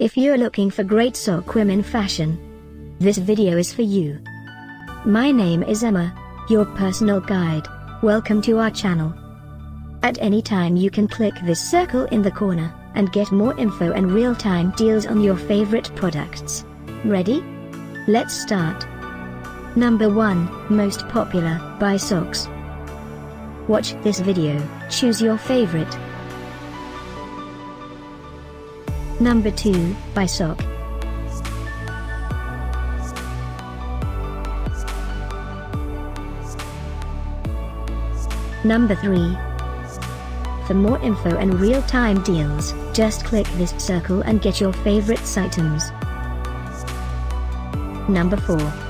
If you're looking for great Şok women fashion, this video is for you. My name is Emma, your personal guide. Welcome to our channel. At any time you can click this circle in the corner, and get more info and real-time deals on your favorite products. Ready? Let's start. Number 1, Most Popular, By SOKS. Watch this video, choose your favorite. Number 2, by SOK. Number 3. For more info and real-time deals, just click this circle and get your favorite items. Number 4.